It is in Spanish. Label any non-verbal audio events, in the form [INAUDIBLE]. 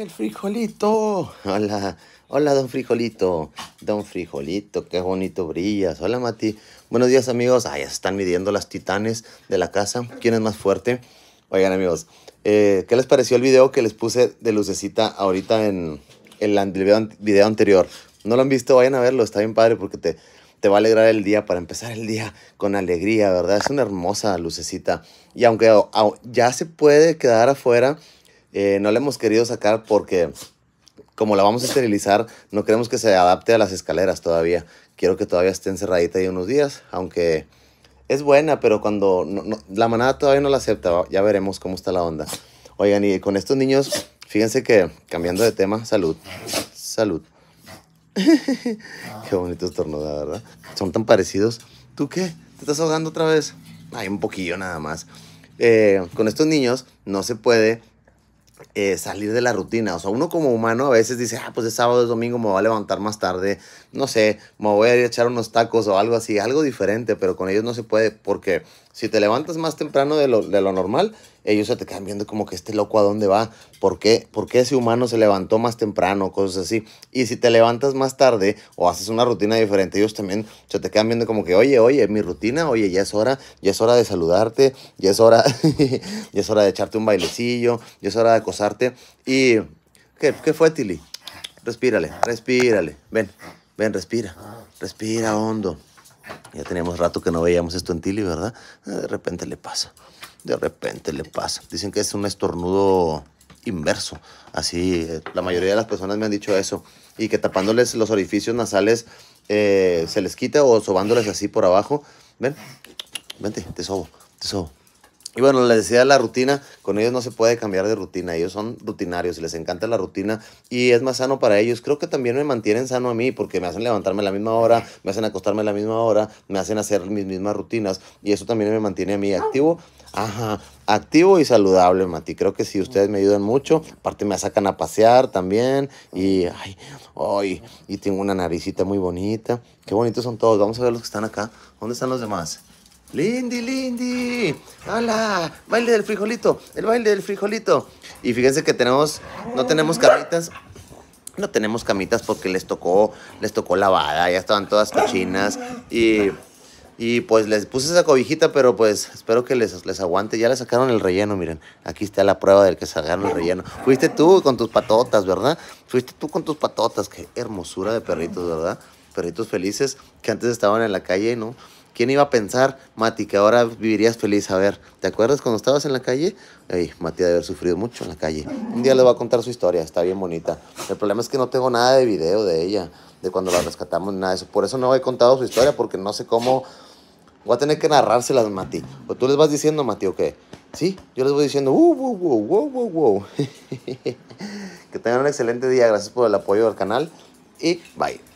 el frijolito. Hola, hola, don frijolito. Don frijolito, qué bonito brillas. Hola, Mati. Buenos días, amigos. Ah, ya están midiendo las titanes de la casa. ¿Quién es más fuerte? Oigan, amigos, eh, ¿qué les pareció el video que les puse de lucecita ahorita en, el video, video anterior? No lo han visto, vayan a verlo. Está bien padre porque te, te va a alegrar el día para empezar el día con alegría, ¿verdad? Es una hermosa lucecita. Y aunque ya se puede quedar afuera, eh, no la hemos querido sacar porque como la vamos a esterilizar, no queremos que se adapte a las escaleras todavía. Quiero que todavía esté encerradita ahí unos días, aunque es buena, pero cuando la manada todavía no la acepta, ya veremos cómo está la onda. Oigan, y con estos niños, fíjense que cambiando de tema, salud, salud. [LAUGHS] Qué bonito estornuda, ¿verdad? Son tan parecidos. ¿Tú qué? ¿Te estás ahogando otra vez? Ay, un poquillo nada más. Eh, con estos niños no se puede eh, salir de la rutina. O sea, uno como humano a veces dice, ah, pues es sábado, es domingo, me voy a levantar más tarde, no sé, me voy a ir a echar unos tacos o algo así, algo diferente, pero con ellos no se puede porque si te levantas más temprano de lo, de lo normal, ellos se te quedan viendo como que este loco a dónde va, ¿por qué? ¿Por qué ese humano se levantó más temprano? Cosas así. Y si te levantas más tarde o haces una rutina diferente, ellos también se te quedan viendo como que, oye, oye, mi rutina, oye, ya es hora, ya es hora de saludarte, ya es hora, [LAUGHS] ya es hora de echarte un bailecillo, ya es hora de acosarte. Y, ¿qué, qué fue, Tilly? Respírale, respírale, ven, ven, respira, respira hondo. Ya teníamos rato que no veíamos esto en Tilly, ¿verdad? De repente le pasa de repente le pasa. Dicen que es un estornudo inverso. Así, eh, la mayoría de las personas me han dicho eso. Y que tapándoles los orificios nasales eh, se les quita o sobándoles así por abajo. Ven, vente, te sobo, te sobo. Y bueno, les decía la rutina, con ellos no se puede cambiar de rutina, ellos son rutinarios y les encanta la rutina y es más sano para ellos. Creo que también me mantienen sano a mí porque me hacen levantarme a la misma hora, me hacen acostarme a la misma hora, me hacen hacer mis mismas rutinas y eso también me mantiene a mí activo. Ajá, activo y saludable, Mati. Creo que sí, ustedes me ayudan mucho. Aparte me sacan a pasear también y, ay, ay, y tengo una naricita muy bonita. Qué bonitos son todos. Vamos a ver los que están acá. ¿Dónde están los demás? Lindy, Lindy. Hola, baile del frijolito, el baile del frijolito. Y fíjense que tenemos, no tenemos camitas. No tenemos camitas porque les tocó, les tocó lavada, ya estaban todas cochinas. Y, y pues les puse esa cobijita, pero pues espero que les, les aguante. Ya le sacaron el relleno, miren. Aquí está la prueba del que sacaron el relleno. Fuiste tú con tus patotas, ¿verdad? Fuiste tú con tus patotas. Qué hermosura de perritos, ¿verdad? Perritos felices que antes estaban en la calle, ¿no? ¿Quién iba a pensar, Mati, que ahora vivirías feliz? A ver, ¿te acuerdas cuando estabas en la calle? Ay, Mati debe haber sufrido mucho en la calle. Un día le voy a contar su historia, está bien bonita. El problema es que no tengo nada de video de ella, de cuando la rescatamos, nada de eso. Por eso no he contado su historia, porque no sé cómo... Voy a tener que narrárselas, Mati. O tú les vas diciendo, Mati, ¿o qué? Sí, yo les voy diciendo, uh, wow, wow, wow, wow, wow. [LAUGHS] que tengan un excelente día, gracias por el apoyo del canal y bye.